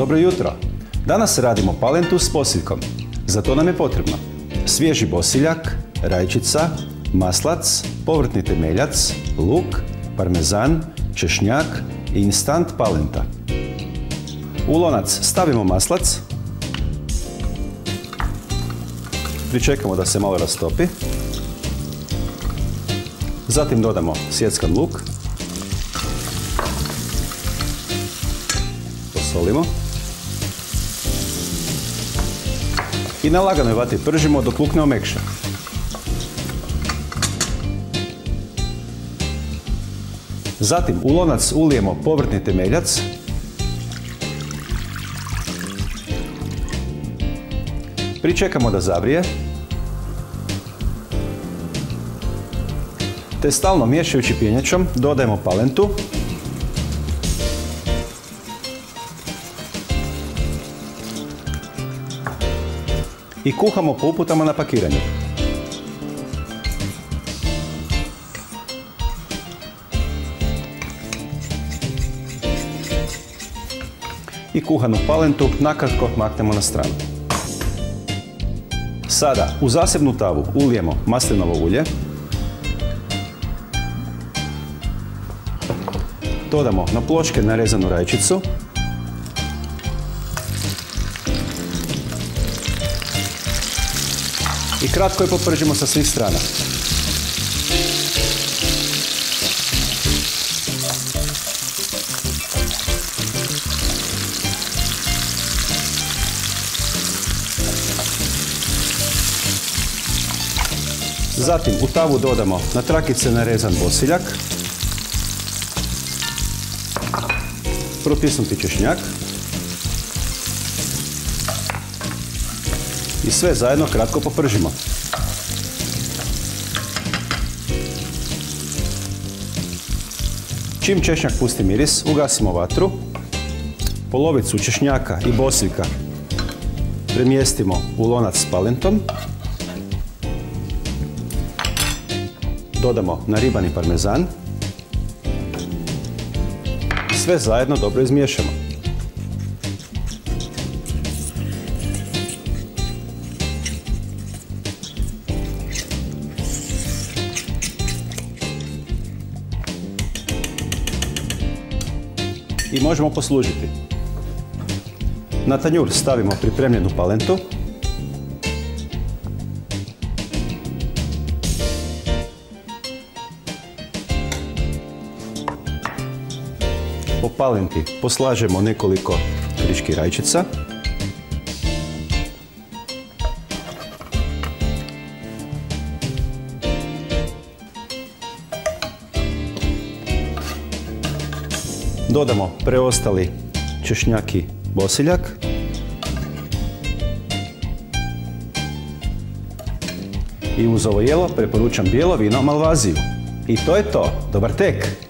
Dobro jutro. Danas radimo palentu s posiljkom. Za to nam je potrebno svježi bosiljak, rajčica, maslac, povrtni temeljac, luk, parmezan, češnjak i instant palenta. U lonac stavimo maslac, pričekamo da se malo rastopi, zatim dodamo sjeckan luk, posolimo i na laganoj vati pržimo dok luk ne omekša. Zatim u lonac ulijemo povrtni temeljac, pričekamo da zavrije, te stalno miješajući pjenjačom dodajemo palentu i kuhamo po uputama na pakiranju. I kuhanu palentu nakratko maknemo na stranu. Sada u zasebnu tavu ulijemo maslinovo ulje, dodamo na pločke narezanu rajčicu, i kratko je popržimo sa svih strana. Zatim u tavu dodamo na trakice narezan bosiljak, protisnuti češnjak i sve zajedno kratko popržimo. Čim češnjak pusti miris, ugasimo vatru, polovicu češnjaka i bosiljka premjestimo u lonac s palentom, dodamo naribani parmezan, sve zajedno dobro izmiješamo. I možemo poslužiti. Na tanjur stavimo pripremljenu palentu. Po palenti poslažemo nekoliko friških rajčica. Dodamo preostali češnjak i bosiljak. I uz ovo jelo preporučam bijelo vino Malvaziju. I to je to. Dobar tek!